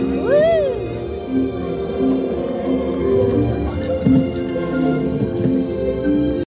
Woo!